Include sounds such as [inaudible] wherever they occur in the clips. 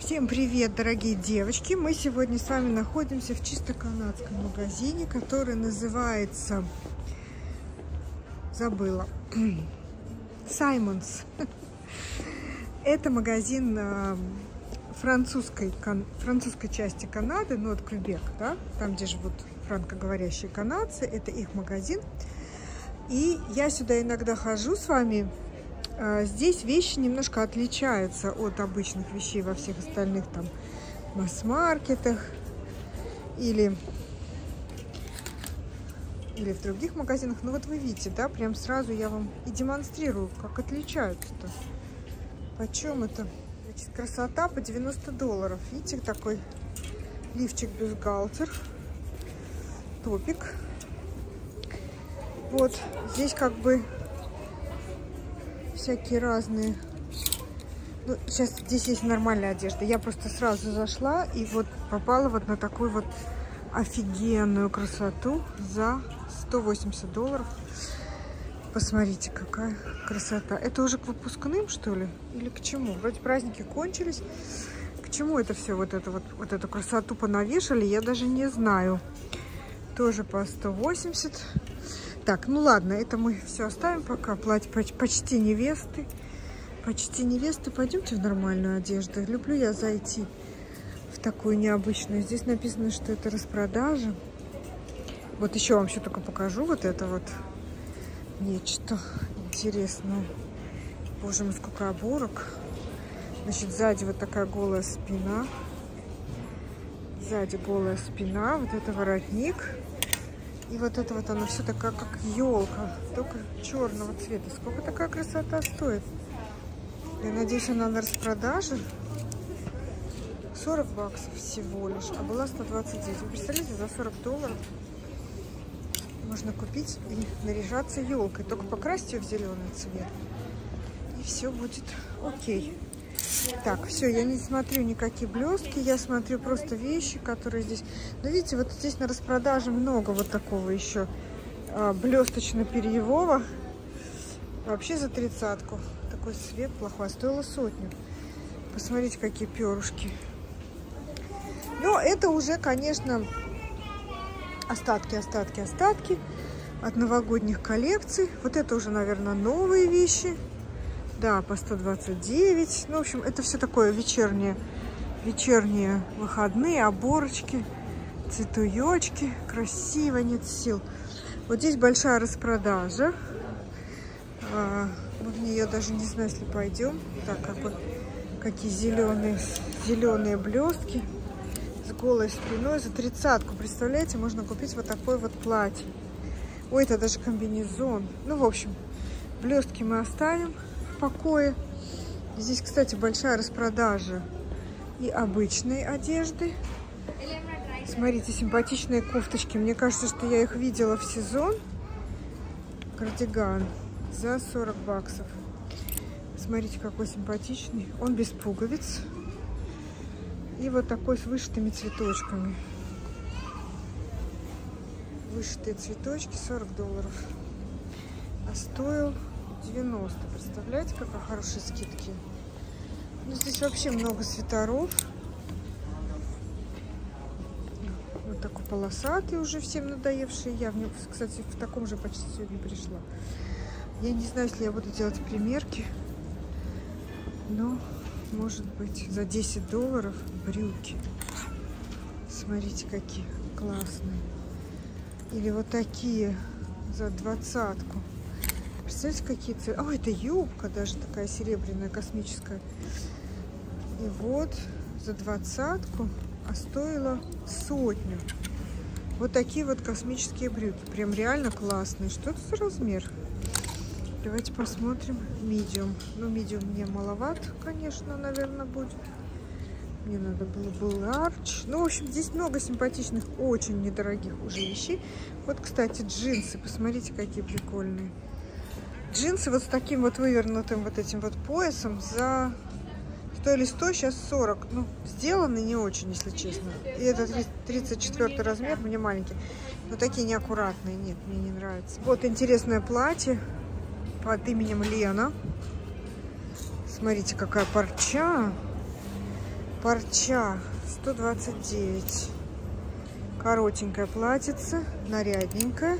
Всем привет, дорогие девочки! Мы сегодня с вами находимся в чисто канадском магазине, который называется... Забыла. [clears throat] Саймонс. [laughs] Это магазин э, французской, французской части Канады, ну, от Квебек, да, там, где живут франкоговорящие канадцы, это их магазин. И я сюда иногда хожу с вами а, здесь вещи немножко отличаются от обычных вещей во всех остальных там масс-маркетах или, или в других магазинах. Ну вот вы видите, да, прям сразу я вам и демонстрирую, как отличаются-то. Почем это? Значит, красота по 90 долларов. Видите, такой лифчик бюстгальтер, топик. Вот, здесь как бы всякие разные. Ну, сейчас здесь есть нормальная одежда. Я просто сразу зашла и вот попала вот на такую вот офигенную красоту за 180 долларов. Посмотрите, какая красота. Это уже к выпускным, что ли? Или к чему? Вроде праздники кончились. К чему это все, вот, это вот, вот эту красоту понавешали, я даже не знаю. Тоже по 180. Так, ну ладно, это мы все оставим пока. Платье почти невесты. Почти невесты. Пойдемте в нормальную одежду. Люблю я зайти в такую необычную. Здесь написано, что это распродажа. Вот еще вам все только покажу. Вот это вот нечто интересное. Боже мой, сколько оборок. Значит, сзади вот такая голая спина. Сзади голая спина. Вот это воротник. И вот это вот она все такая, как елка, только черного цвета. Сколько такая красота стоит? Я надеюсь, она на распродаже. 40 баксов всего лишь, а была 129. Вы представляете, за 40 долларов можно купить и наряжаться елкой. Только покрасить ее в зеленый цвет. И все будет окей. Так, все, я не смотрю никакие блестки, я смотрю просто вещи, которые здесь... Ну, видите, вот здесь на распродаже много вот такого еще а, блесточно-перьевого. Вообще за тридцатку. Такой цвет плохой, стоило сотню. Посмотрите, какие перышки. Но это уже, конечно, остатки, остатки, остатки от новогодних коллекций. Вот это уже, наверное, новые вещи. Да, по 129. Ну, в общем, это все такое вечернее. Вечерние выходные, оборочки, цветуечки. Красиво, нет сил. Вот здесь большая распродажа. А, мы в нее даже не знаю, если пойдем. Так, какой, какие зеленые, зеленые блестки с голой спиной за тридцатку. Представляете, можно купить вот такое вот платье. Ой, это даже комбинезон. Ну, в общем, блестки мы оставим покое. Здесь, кстати, большая распродажа и обычной одежды. Смотрите, симпатичные кофточки. Мне кажется, что я их видела в сезон. Кардиган за 40 баксов. Смотрите, какой симпатичный. Он без пуговиц. И вот такой с вышитыми цветочками. Вышитые цветочки 40 долларов. А стоил 90. Представляете, какая хорошие скидки? Ну, здесь вообще много свитеров. Вот такой полосатый уже всем надоевший. Я, в нем, кстати, в таком же почти сегодня пришла. Я не знаю, если я буду делать примерки. Но, может быть, за 10 долларов брюки. Смотрите, какие классные. Или вот такие за двадцатку. Представляете, какие цвета? О, это юбка даже такая серебряная, космическая. И вот за двадцатку, а стоила сотню. Вот такие вот космические брюки. Прям реально классные. Что это за размер? Давайте посмотрим. Medium. Ну, medium мне маловат, конечно, наверное, будет. Мне надо было бы large. Ну, в общем, здесь много симпатичных, очень недорогих уже вещей. Вот, кстати, джинсы. Посмотрите, какие прикольные. Джинсы вот с таким вот вывернутым вот этим вот поясом за стоили 100, сейчас 40. Ну, сделаны не очень, если честно. И это 34 размер, мне маленький. Но такие неаккуратные, нет, мне не нравится. Вот интересное платье под именем Лена. Смотрите, какая парча. Парча 129. Коротенькая платьице, нарядненькая.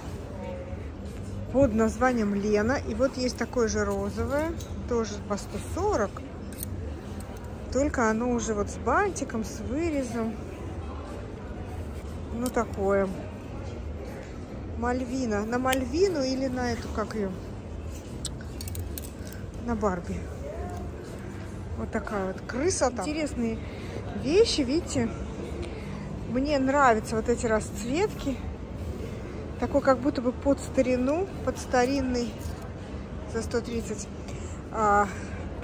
Под названием Лена. И вот есть такое же розовое, тоже по 140. Только оно уже вот с бантиком, с вырезом. Ну, такое. Мальвина. На Мальвину или на эту, как ее? На Барби. Вот такая вот красота. Интересные вещи, видите? Мне нравятся вот эти расцветки. Такой как будто бы под старину, под старинный за 130. А,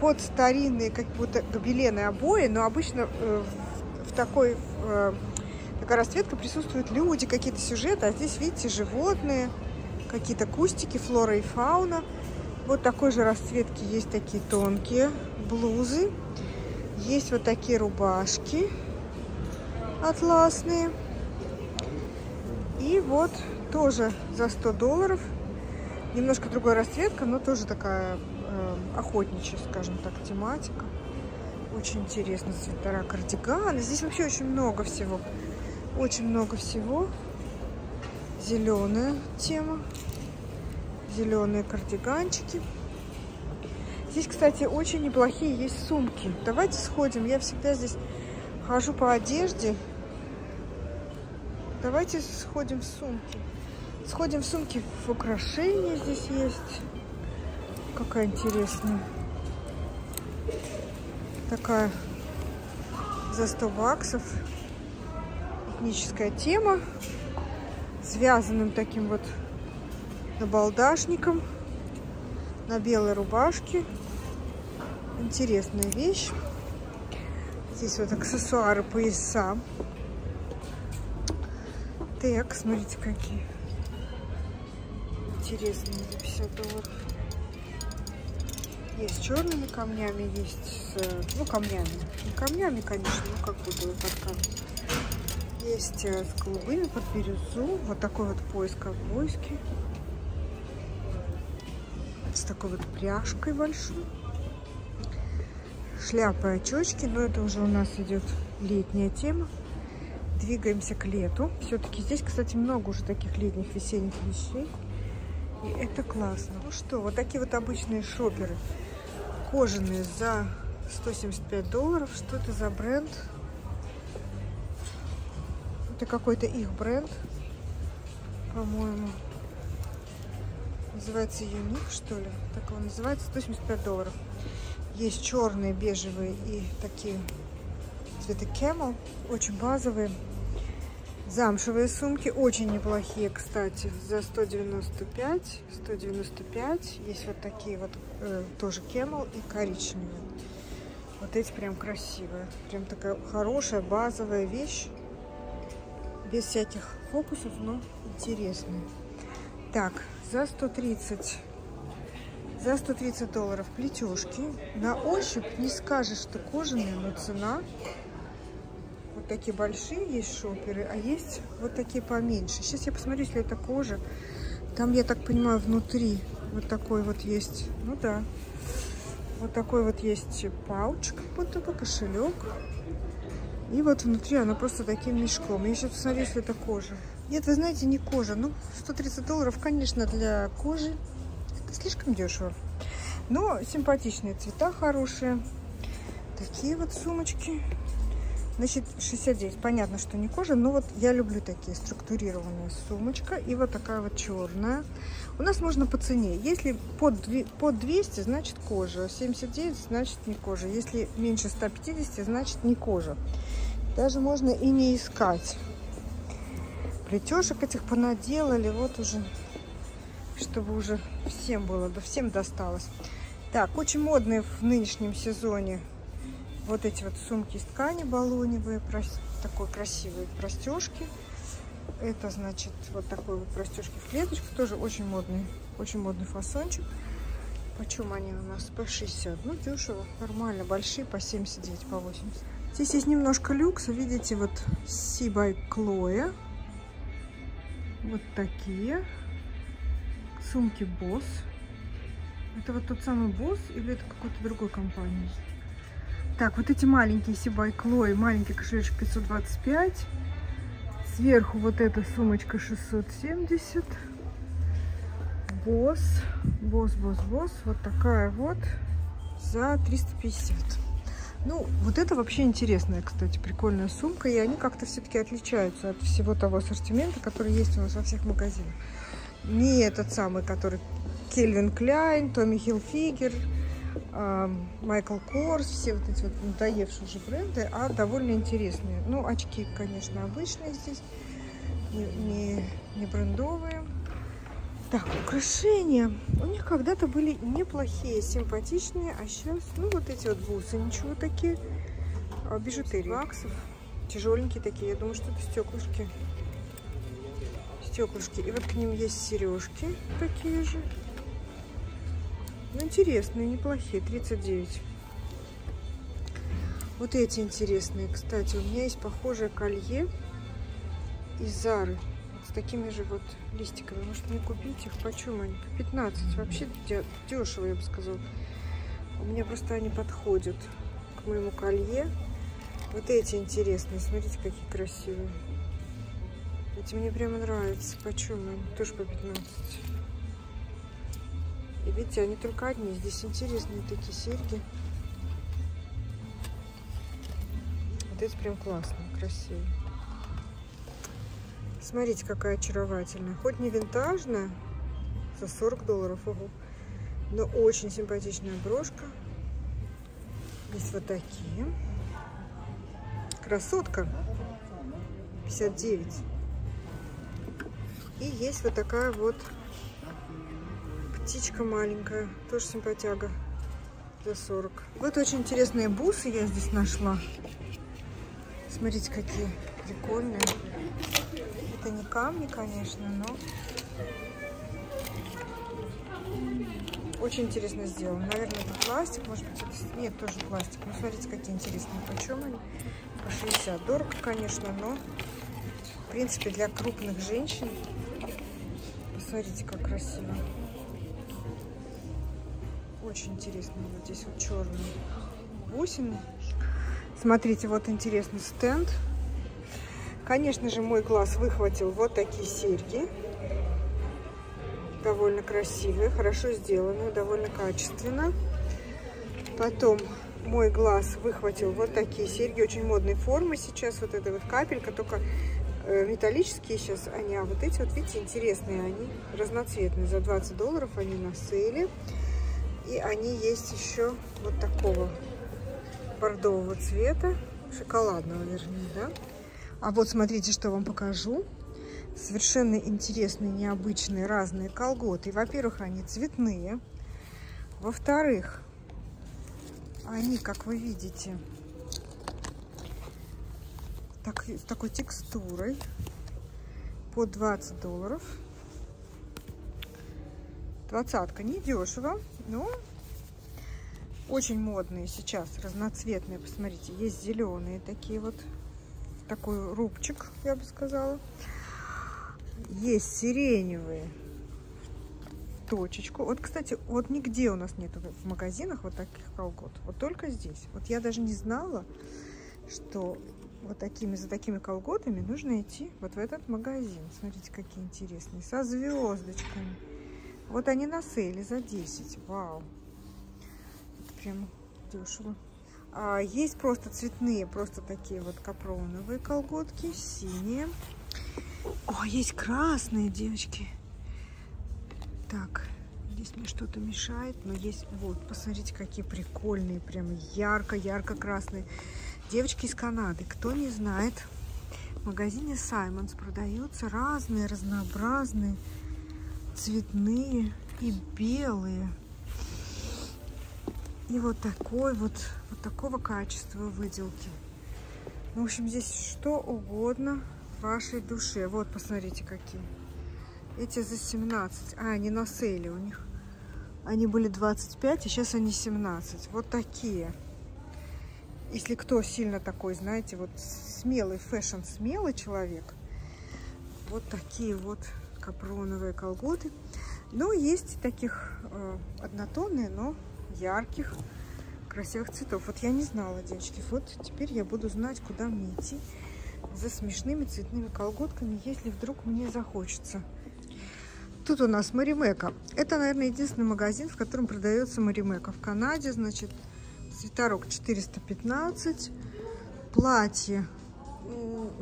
под старинные как будто гобелены обои, но обычно э, в такой э, такая расцветка присутствуют люди, какие-то сюжеты, а здесь, видите, животные, какие-то кустики, флора и фауна. Вот такой же расцветки есть такие тонкие блузы. Есть вот такие рубашки атласные. И вот тоже за 100 долларов. Немножко другая расцветка, но тоже такая э, охотничья, скажем так, тематика. Очень интересно свитера, кардиганы. Здесь вообще очень много всего. Очень много всего. Зеленая тема. Зеленые кардиганчики. Здесь, кстати, очень неплохие есть сумки. Давайте сходим. Я всегда здесь хожу по одежде. Давайте сходим в сумки. Сходим в сумки в украшения здесь есть. Какая интересная. Такая за 100 баксов. Этническая тема. Связанным таким вот набалдашником. На белой рубашке. Интересная вещь. Здесь вот аксессуары, пояса. Так, смотрите, какие. Интересные за 50 долларов. Есть с черными камнями, есть с, ну, камнями. Не камнями, конечно, ну, как будто под камни. Есть э, с голубыми под бирюзу. Вот такой вот пояс ковбойский. С такой вот пряжкой большой шляпа и очечки, но это уже у нас идет летняя тема. Двигаемся к лету. Все-таки здесь, кстати, много уже таких летних, весенних вещей. И это классно. Ну что, вот такие вот обычные шоперы. Кожаные за 175 долларов. Что это за бренд? Это какой-то их бренд, по-моему. Называется Юник, что ли? Так он называется. 175 долларов. Есть черные, бежевые и такие цвета camel. Очень базовые. Замшевые сумки. Очень неплохие, кстати. За 195. 195. Есть вот такие вот э, тоже camel и коричневые. Вот эти прям красивые. Прям такая хорошая базовая вещь. Без всяких фокусов, но интересная. Так, за 130 за 130 долларов плетежки. На ощупь не скажешь, что кожаные, но цена. Такие большие есть шоперы, а есть вот такие поменьше. Сейчас я посмотрю, если это кожа. Там, я так понимаю, внутри вот такой вот есть. Ну да. Вот такой вот есть пауч, как будто бы кошелек. И вот внутри она просто таким мешком. Я сейчас посмотрю, если это кожа. Нет, вы знаете, не кожа. Ну, 130 долларов, конечно, для кожи слишком дешево. Но симпатичные цвета хорошие. Такие вот сумочки. Значит, 69. Понятно, что не кожа, но вот я люблю такие структурированные сумочка. И вот такая вот черная. У нас можно по цене. Если под, под 200, значит кожа. 79, значит не кожа. Если меньше 150, значит не кожа. Даже можно и не искать. Плетешек этих понаделали. Вот уже чтобы уже всем было, да всем досталось. Так, очень модные в нынешнем сезоне вот эти вот сумки из ткани баллоневые, такой красивые простежки. Это, значит, вот такой вот простежки в клеточку, тоже очень модный, очень модный фасончик. Почем они у нас? По 60. Ну, дешево, нормально. Большие по 79, по 80. Здесь есть немножко люкса. Видите, вот Sea by. Вот такие сумки Boss. Это вот тот самый Boss или это какой-то другой компании? Так, вот эти маленькие Сибай Клой, маленький кошелечек 525. Сверху вот эта сумочка 670. Босс, босс, босс, босс. Вот такая вот за 350. Ну, вот это вообще интересная, кстати, прикольная сумка. И они как-то все-таки отличаются от всего того ассортимента, который есть у нас во всех магазинах. Не этот самый, который Кельвин Кляйн, Томми Хилфигер, Майкл Корс, все вот эти вот надоевшие уже бренды, а довольно интересные. Ну, очки, конечно, обычные здесь, не, не, не брендовые. Так, украшения. У них когда-то были неплохие, симпатичные, а сейчас, ну, вот эти вот бусы, ничего такие. А, бижутерии. Баксов. Тяжеленькие такие, я думаю, что это стеклышки. Стеклышки. И вот к ним есть сережки такие же. Ну, интересные, неплохие, 39. Вот эти интересные, кстати, у меня есть похожее колье из Зары. С такими же вот листиками. Может мне купить их? Почем они? По 15. Вообще дешево, я бы сказала. У меня просто они подходят к моему колье. Вот эти интересные. Смотрите, какие красивые. Эти мне прямо нравятся. Почем они? Тоже по 15. Видите, они только одни. Здесь интересные такие серьги. Вот эти прям классные, красивые. Смотрите, какая очаровательная. Хоть не винтажная, за 40 долларов, ого, но очень симпатичная брошка. Есть вот такие. Красотка. 59. И есть вот такая вот Птичка маленькая, тоже симпатяга за 40. Вот очень интересные бусы я здесь нашла. Смотрите, какие прикольные. Это не камни, конечно, но очень интересно сделано. Наверное, это пластик, может быть, это... нет, тоже пластик. Ну, смотрите, какие интересные. Почем они? По 60. Дорого, конечно, но, в принципе, для крупных женщин. Посмотрите, как красиво. Очень интересно. Вот здесь вот черные бусины. Смотрите, вот интересный стенд. Конечно же, мой глаз выхватил вот такие серьги. Довольно красивые, хорошо сделанные, довольно качественно. Потом мой глаз выхватил вот такие серьги, очень модной формы сейчас. Вот эта вот капелька, только э, металлические сейчас они, а вот эти вот, видите, интересные они, разноцветные. За 20 долларов они на сейле. И они есть еще вот такого бордового цвета, шоколадного, вернее, да. А вот смотрите, что вам покажу. Совершенно интересные, необычные, разные колготы. Во-первых, они цветные. Во-вторых, они, как вы видите, так, такой текстурой по 20 долларов. Двадцатка не дешево, но очень модные сейчас, разноцветные. Посмотрите, есть зеленые такие вот, такой рубчик, я бы сказала. Есть сиреневые, точечку. Вот, кстати, вот нигде у нас нету в магазинах вот таких колгот. Вот только здесь. Вот я даже не знала, что вот такими, за такими колготами нужно идти вот в этот магазин. Смотрите, какие интересные. Со звездочками. Вот они на сейле за 10. Вау. Это прям дешево. А, есть просто цветные, просто такие вот капроновые колготки, синие. О, есть красные, девочки. Так, здесь мне что-то мешает, но есть... Вот, посмотрите, какие прикольные, прям ярко-ярко красные. Девочки из Канады, кто не знает, в магазине Саймонс продаются разные, разнообразные цветные и белые. И вот такой вот, вот такого качества выделки. В общем, здесь что угодно вашей душе. Вот, посмотрите, какие. Эти за 17. А, они на sale е у них. Они были 25, а сейчас они 17. Вот такие. Если кто сильно такой, знаете, вот смелый fashion, смелый человек, вот такие вот капроновые колготы. Но есть таких э, однотонные, но ярких, красивых цветов. Вот я не знала, девочки. Вот теперь я буду знать, куда мне идти за смешными цветными колготками, если вдруг мне захочется. Тут у нас Маримека. Это, наверное, единственный магазин, в котором продается Маримека. В Канаде, значит, свитерок 415, платье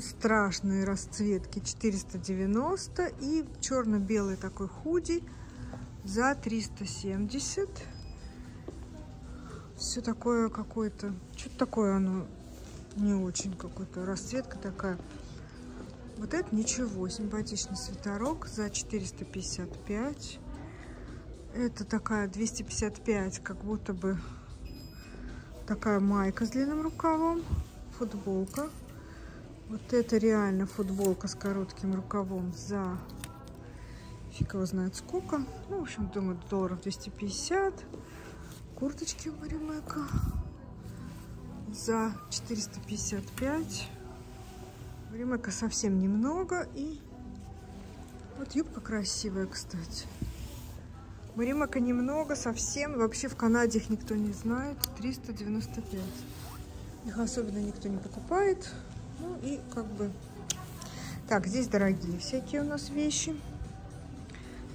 страшные расцветки. 490 и черно-белый такой худи за 370 все такое какое-то что-то такое оно не очень какой-то расцветка такая. Вот это ничего симпатичный свитерок за 455 это такая 255 как будто бы такая майка с длинным рукавом футболка вот это реально футболка с коротким рукавом за фиг его знает сколько. Ну, в общем, думаю, долларов 250. Курточки Маримека за 455. Маримека совсем немного. И вот юбка красивая, кстати. Маримека немного, совсем. Вообще в Канаде их никто не знает. 395. Их особенно никто не покупает. Ну и как бы... Так, здесь дорогие всякие у нас вещи.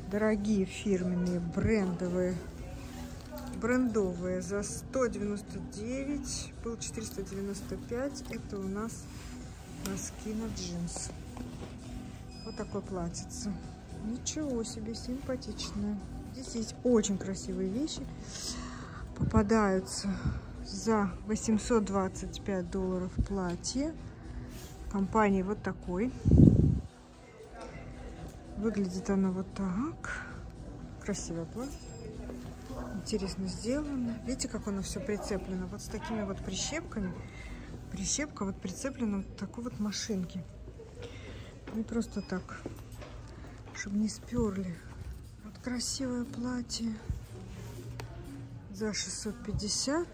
Дорогие фирменные, брендовые. Брендовые за 199. Был 495. Это у нас носки на джинс. Вот такое платьице. Ничего себе, симпатичное. Здесь есть очень красивые вещи. Попадаются за 825 долларов платье компании вот такой. Выглядит она вот так. Красивое платье. Интересно сделано. Видите, как оно все прицеплено? Вот с такими вот прищепками. Прищепка вот прицеплена вот такой вот машинки. Не просто так, чтобы не сперли. Вот красивое платье за 650.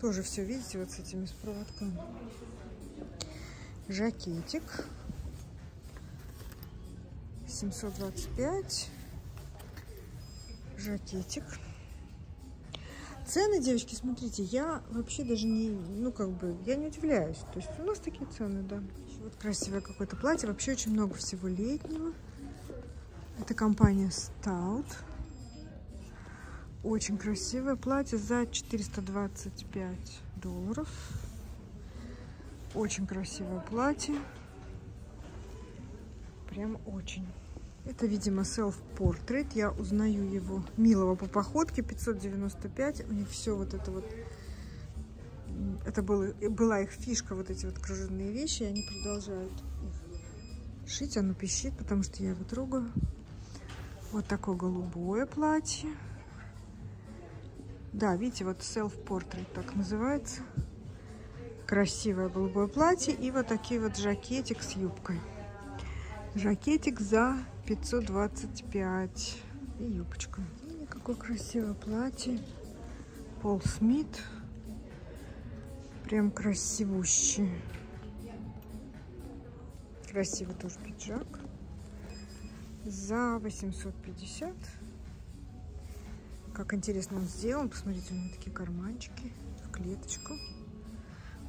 Тоже все, видите, вот с этими с проводками жакетик. 725 жакетик. Цены девочки смотрите я вообще даже не ну как бы я не удивляюсь. То есть у нас такие цены да. Вот красивое какое-то платье. Вообще очень много всего летнего. Это компания Stout. Очень красивое платье за 425 долларов очень красивое платье. Прям очень. Это, видимо, self-portrait. Я узнаю его милого по походке. 595. У них все вот это вот... Это было, была их фишка, вот эти вот кружевные вещи. И они продолжают их шить. Оно пищит, потому что я его трогаю. Вот такое голубое платье. Да, видите, вот self-portrait так называется красивое голубое платье и вот такие вот жакетик с юбкой. Жакетик за 525 и юбочка. И какое красивое платье. Пол Смит. Прям красивущий. Красивый тоже пиджак. За 850. Как интересно он сделан. Посмотрите, у него такие карманчики в клеточку.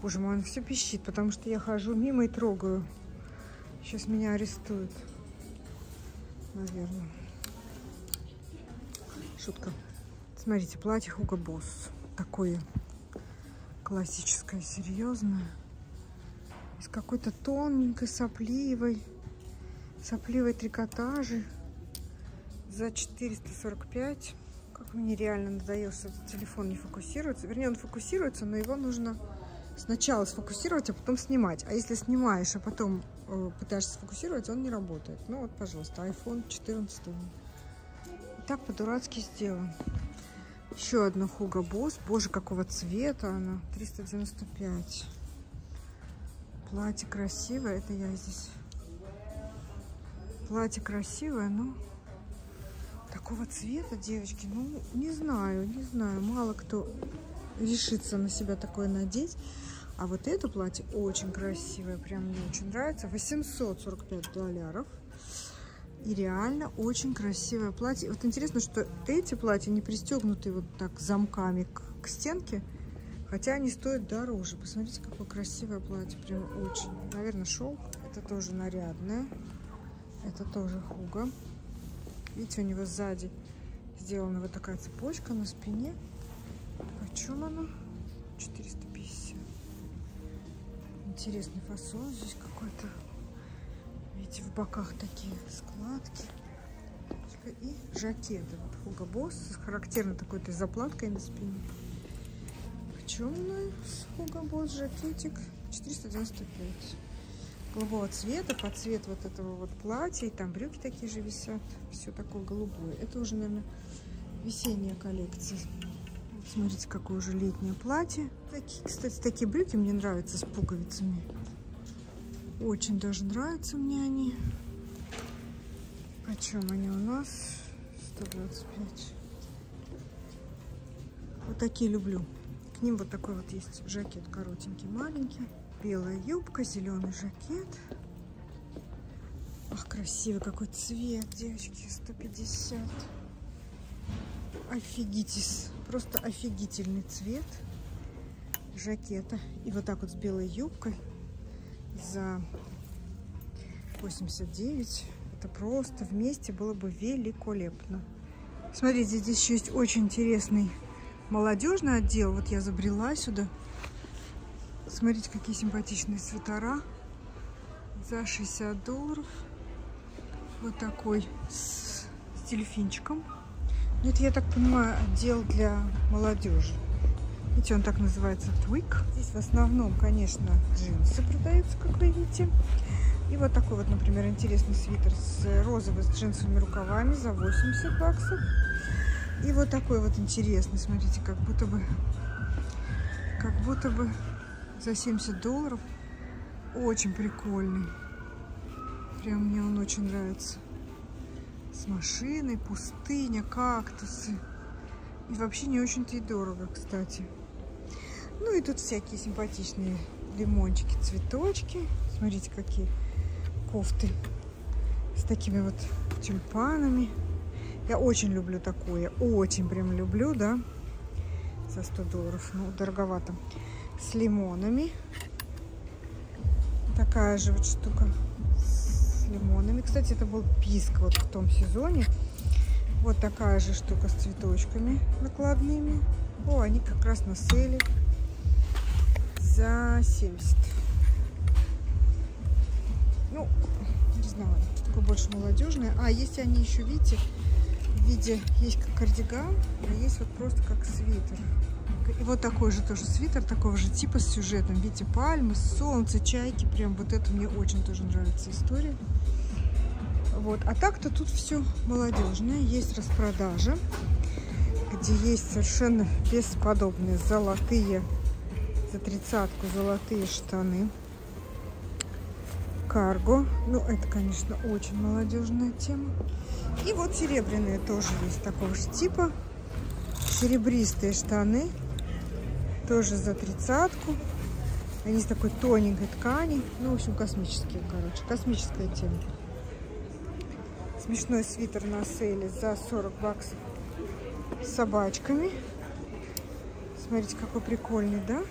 Боже мой, он все пищит, потому что я хожу мимо и трогаю. Сейчас меня арестуют. Наверное. Шутка. Смотрите, платье Hugo Boss. Такое классическое, серьезное. Из какой-то тоненькой, сопливой, сопливой трикотажи. За 445. Как мне реально надоело, что этот телефон не фокусируется. Вернее, он фокусируется, но его нужно сначала сфокусировать, а потом снимать. А если снимаешь, а потом э, пытаешься сфокусировать, он не работает. Ну вот, пожалуйста, iPhone 14. так по-дурацки сделан. Еще одна Hugo Boss. Боже, какого цвета она. 395. Платье красивое. Это я здесь. Платье красивое, но такого цвета, девочки, ну, не знаю, не знаю. Мало кто решится на себя такое надеть. А вот это платье очень красивое, прям мне очень нравится. 845 долларов. И реально очень красивое платье. Вот интересно, что эти платья не пристегнуты вот так замками к к стенке. Хотя они стоят дороже. Посмотрите, какое красивое платье. Прям очень. Наверное, шелк. Это тоже нарядное. Это тоже хуга. Видите, у него сзади сделана вот такая цепочка на спине. Почем она? 450. Интересный фасон здесь какой-то. Видите, в боках такие складки. И жакеты. Вот Hugo Boss с характерной такой-то заплаткой на спине. У Hugo Boss жакетик? 495 голубого цвета, под цвет вот этого вот платья. И там брюки такие же висят. Все такое голубое. Это уже, наверное, весенняя коллекция. Смотрите, какое уже летнее платье. Такие, кстати, такие брюки мне нравятся с пуговицами. Очень даже нравятся мне они. Почем они у нас? 125. Вот такие люблю. К ним вот такой вот есть жакет коротенький, маленький. Белая юбка, зеленый жакет. Ах, красивый какой цвет, девочки, 150. Офигитис. Просто офигительный цвет жакета. И вот так вот с белой юбкой за 89. Это просто вместе было бы великолепно. Смотрите, здесь еще есть очень интересный молодежный отдел. Вот я забрела сюда. Смотрите, какие симпатичные свитера. За 60 долларов. Вот такой с, с дельфинчиком. Это, я так понимаю, отдел для молодежи. Видите, он так называется Twig. Здесь в основном, конечно, джинсы продаются, как вы видите. И вот такой вот, например, интересный свитер с розовой с джинсовыми рукавами за 80 баксов. И вот такой вот интересный, смотрите, как будто бы, как будто бы за 70 долларов. Очень прикольный. Прям мне он очень нравится. С машиной, пустыня, кактусы. И вообще не очень-то и дорого, кстати. Ну и тут всякие симпатичные лимончики, цветочки. Смотрите, какие кофты с такими вот тюльпанами. Я очень люблю такое. Очень прям люблю, да. За 100 долларов. Ну, дороговато с лимонами. Такая же вот штука лимонами. Кстати, это был писк вот в том сезоне. Вот такая же штука с цветочками накладными. О, они как раз на сейле за 70. Ну, не знаю, такое больше молодежное. А, есть они еще, видите, в виде, есть как кардиган, а есть вот просто как свитер. И вот такой же тоже свитер, такого же типа с сюжетом. Видите, пальмы, солнце, чайки. Прям вот это мне очень тоже нравится история. Вот. А так-то тут все молодежное. Есть распродажа, где есть совершенно бесподобные золотые, за тридцатку золотые штаны. Карго. Ну, это, конечно, очень молодежная тема. И вот серебряные тоже есть такого же типа. Серебристые штаны тоже за тридцатку. Они из такой тоненькой ткани. Ну, в общем, космические, короче. Космическая тема. Смешной свитер на сейле за 40 баксов с собачками. Смотрите, какой прикольный, да?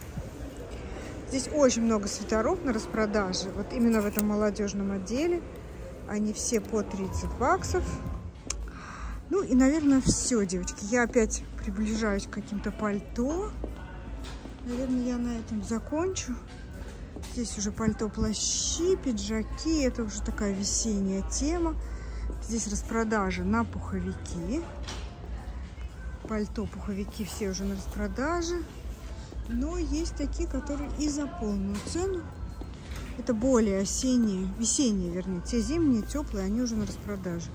Здесь очень много свитеров на распродаже. Вот именно в этом молодежном отделе. Они все по 30 баксов. Ну и, наверное, все, девочки. Я опять приближаюсь к каким-то пальто. Наверное, я на этом закончу. Здесь уже пальто, плащи, пиджаки. Это уже такая весенняя тема. Здесь распродажа на пуховики. Пальто, пуховики все уже на распродаже. Но есть такие, которые и за полную цену. Это более осенние, весенние, вернее. Те зимние, теплые, они уже на распродаже.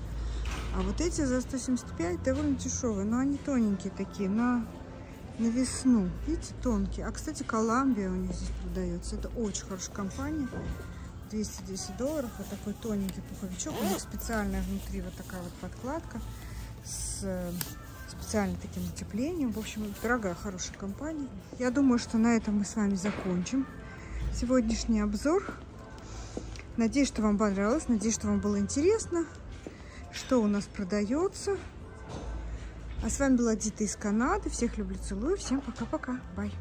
А вот эти за 175 довольно дешевые. Но они тоненькие такие, на на весну. Видите, тонкие. А, кстати, Коламбия у них здесь продается. Это очень хорошая компания. 210 долларов. Вот такой тоненький пуховичок. У них специальная внутри вот такая вот подкладка с э, специальным таким утеплением. В общем, дорогая, хорошая компания. Я думаю, что на этом мы с вами закончим сегодняшний обзор. Надеюсь, что вам понравилось. Надеюсь, что вам было интересно, что у нас продается. А с вами была Дита из Канады. Всех люблю, целую. Всем пока-пока. Бай.